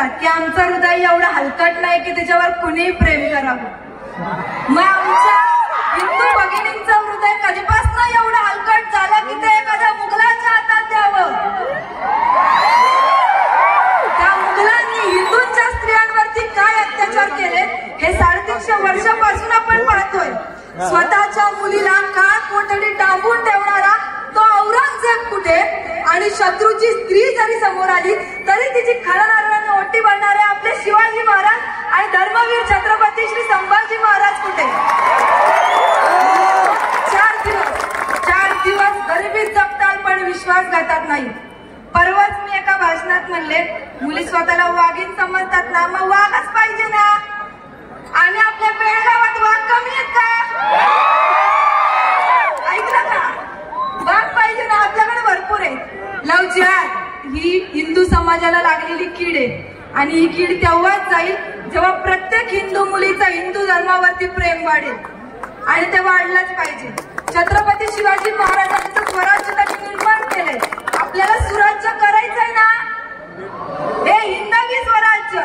करतात की आमचं हृदय एवढं हलकट नाही की त्याच्यावर कुणीही प्रेम करावं. मग आमच्या हिंदू भगिनींचं हृदय कधीपासून एवढं हलकट झालं की ते एखाद्या मुघलाच्या हातात द्यावं. त्या मुघलांनी हिंदूंच्या स्त्रियांवरती काय अत्याचार केले हे साडेतीनशे वर्षापासून आपण पाहतोय. स्वतःच्या मुलीला का कोठडी डांबून ठेवणारा तो औरंगजेब कुठे? आणि शत्रूची स्त्री जरी समोर आली तरी तिची खळनारायण ओटी भरणारे आपले शिवाजी महाराज आणि धर्मवीर छत्रपती श्री संभाजी महाराज कुठे? चार दिवस चार दिवस गरिबीत जगतात पण विश्वासघातात नाही. परवाच मी एका भाषणात म्हणले मुली स्वतःला वाघीण समजतात ना मग वाघ पाहिजे ना आणि आपल्या बेळगावात वाघ कमी आहेत का ऐकलं का वाघ पाहिजे ना आपल्याकडे भरपूर आहे लव जिहाद ही हिंदू समाजाला लागलेली कीड आहे. आणि ही कीड तेव्हाच जाईल जेव्हा प्रत्येक हिंदू मुलीचा हिंदू धर्मावरती प्रेम वाढेल. आणि ते वाढलंच पाहिजे. छत्रपती शिवाजी महाराजांचं स्वराज्य त्यांनी निर्माण केलंय. आपल्याला सुराज्य करायचंय ना? हे हिंदवी स्वराज्य.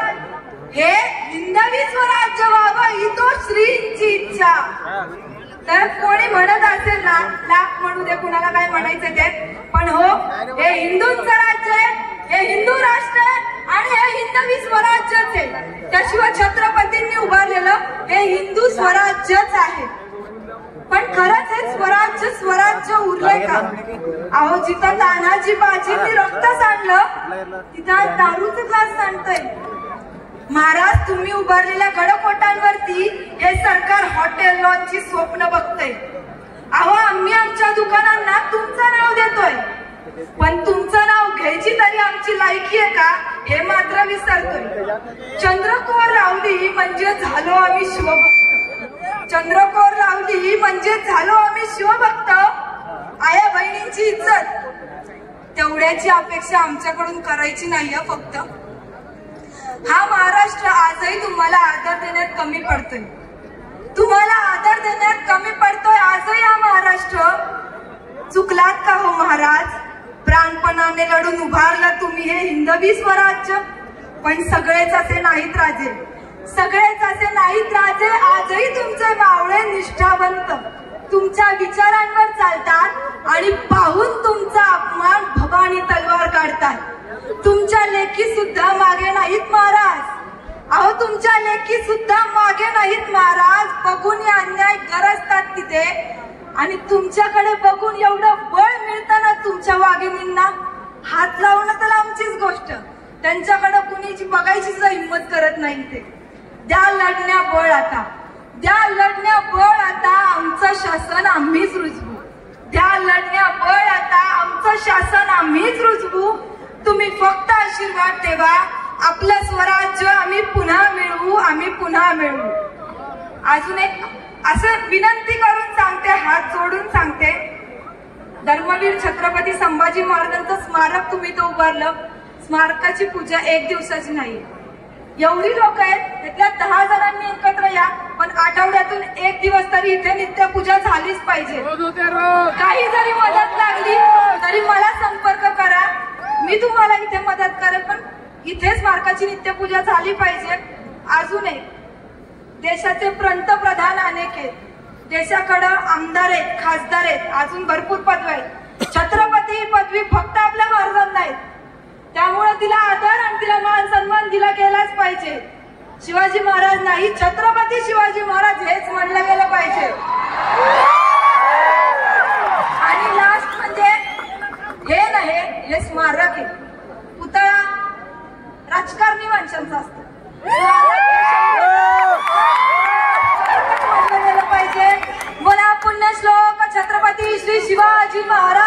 हे हिंदवी स्वराज्य व्हावं ही तो श्रींची इच्छा. तर कोणी म्हणत असेल ना लाख म्हणू दे कुणाला काय म्हणायचं ते. पण हो हे हिंदूंचं राज्य आहे हे हिंदू राष्ट्र आहे आणि हे हिंदवी स्वराज्यच आहे. त्याशिवाय छत्रपतींनी उभारलेलं हे हिंदू स्वराज्यच आहे. पण खरंच हे स्वराज्य स्वराज्य उरलंय का? अहो जिथं तानाजी बाजींनी रक्त सांडलं तिथं दारूचे ग्लास सांडतंय. महाराज तुम्ही उभारलेल्या गडकोटांवरती हे सरकार हॉटेल लॉनची स्वप्न बघतंय. अहो आम्ही आमच्या दुकानांना तुमचं नाव देतोय. पण तुमचं नाव घ्यायची तरी आमची लायकी आहे का हे मात्र विसरतोय. चंद्रकोर लावली म्हणजे झालो आम्ही शिवभक्त. चंद्रकोर लावली म्हणजे झालो आम्ही शिवभक्त. आया बहिणींची इज्जत. तेवढ्याची अपेक्षा आमच्याकडून करायची नाहीये फक्त. हा महाराष्ट्र आजही तुम्हाला आदर देण्यात कमी पडतोय. तुम्हाला आदर देण्यात कमी पडतोय आजही हा महाराष्ट्र. चुकलात का हो महाराज? प्राणपणाने लढून उभारलं तुम्ही हे हिंदवी स्वराज्य. पण सगळेच असे नाहीत राजे. सगळेच असे नाहीत राजे. आजही तुमचे मावळे निष्ठावंत. तुमच्या विचारांवर चालतात आणि पाहून तुमचा अपमान भवानी तलवार काढतात. तुमच्या लेखी सुद्धा मागे नाहीत महाराज. अहो तुमच्या लेखी सुद्धा मागे नाहीत महाराज. बघून हे अन्याय गरजतात तिथे. आणि तुमच्याकडे बघून एवढं बळ मिळताना तुमच्या वाघिणींना हात लावणं तर आमचीच गोष्ट. त्यांच्याकडे कुणीची बघायची हिंमत करत नाही ते द्या लढण्या बळ आता. द्या लढण्या बळ आता आमचं शासन आम्हीच रुजवू. द्या लढण्या बळ आता आमचं शासन आम्हीच रुजवू. तुम्ही फक्त आशीर्वाद ठेवा. आपलं स्वराज्य आम्ही पुन्हा मिळवू आम्ही पुन्हा मिळवू. अजून एक असं विनंती करून सांगते हात जोडून सांगते. धर्मवीर छत्रपती संभाजी महाराजांचं स्मारक तुम्ही तो उभारलं. स्मारकाची पूजा एक दिवसाची नाही. एवढी लोक आहेत त्यातल्या दहा जणांनी एकत्र या पण आठवड्यातून एक दिवस तरी इथे नित्यपूजा झालीच पाहिजे. काही जरी मदत लागली तरी मला संपर्क करा. मी तुम्हाला इथे मदत करेल पण इथे स्मारकाची नित्यपूजा झाली पाहिजे. अजून एक देशाचे पंतप्रधान अनेक आहेत. देशाकडं आमदार आहेत खासदार आहेत अजून भरपूर पदवी आहेत. छत्रपती ही पदवी फक्त आपल्या महाराजांना आहेत त्यामुळे तिला आदर आणि तिला पाहिजे. शिवाजी महाराज नाही छत्रपती शिवाजी महाराज हेच म्हणलं गेलं पाहिजे. आणि लास्ट म्हणजे हे नाही हे स्मारक आहे. पुतळा राजकारणी माणसांचा असतो. म्हटलं गेलं पाहिजे. बोला पुण्यश्लोक छत्रपती श्री शिवाजी महाराज